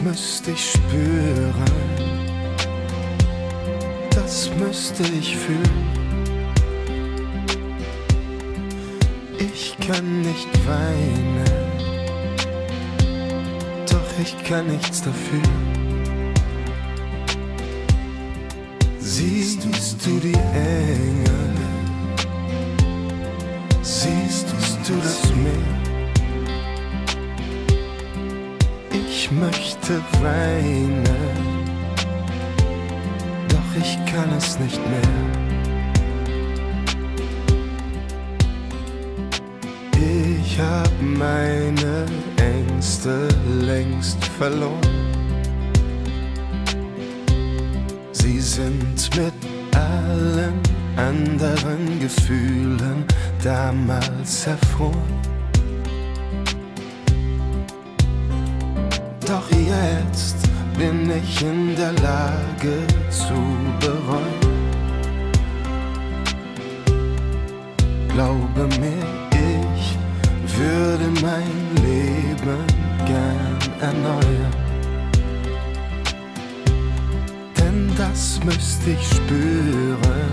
müsste ich spüren, das müsste ich fühlen. Ich kann nicht weinen, doch ich kann nichts dafür. Siehst du die Engel? Siehst du das Meer? Ich möchte weinen, doch ich kann es nicht mehr. Ich hab meine Ängste längst verloren. Sie sind mit allen anderen Gefühlen damals erfroren. Doch jetzt bin ich in der Lage zu bereuen. Glaube mir, ich würde mein Leben gern erneuern. Denn das müsste ich spüren,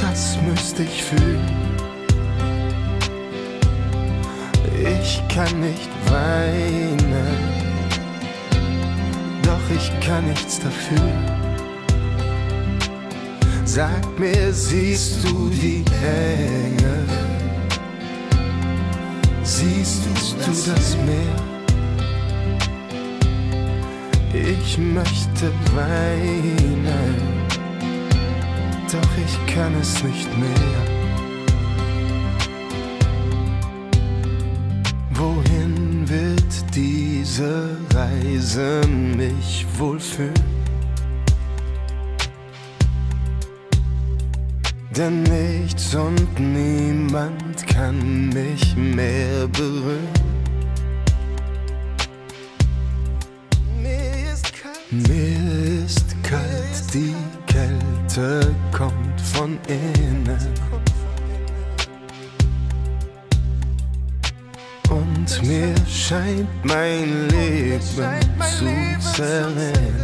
das müsste ich fühlen. Ich kann nicht weinen, doch ich kann nichts dafür. Sag mir, siehst du die Engel? Siehst du das Meer? Ich möchte weinen, doch ich kann es nicht mehr. Diese Reise mich wohlfühlen. Denn nichts und niemand kann mich mehr berühren. Mir ist kalt, scheint mein Leben zu zerrennen.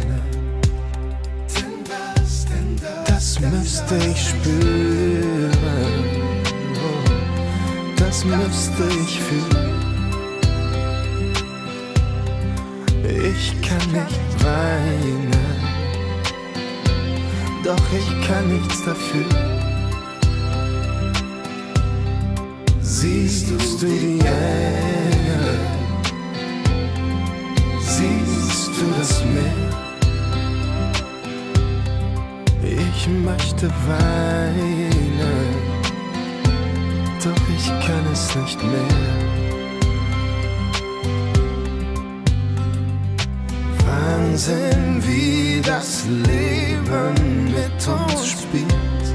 Das müsste ich spüren, das müsste ich fühlen. Ich kann nicht weinen, doch ich kann nichts dafür. Siehst du die Engel? Ich möchte weinen, doch ich kann es nicht mehr. Wahnsinn, wie das Leben mit uns spielt.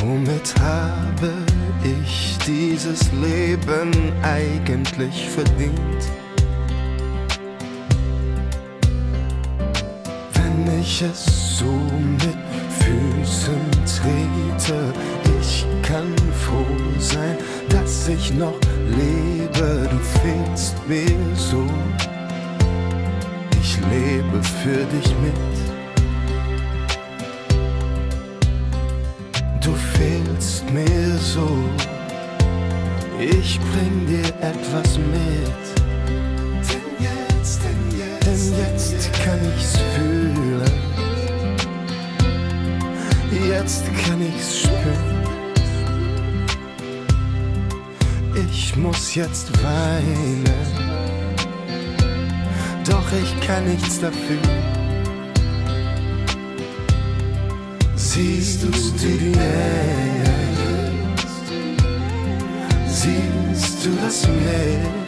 Womit habe ich dieses Leben eigentlich verdient? Ich es so mit Füßen trete, ich kann froh sein, dass ich noch lebe. Du fehlst mir so, ich lebe für dich mit. fehlst mir so. Ich bring dir etwas Jetzt kann ich's spüren. Ich muss jetzt weinen. Doch ich kann nichts dafür. Siehst du die Nähe? Siehst du das Meer?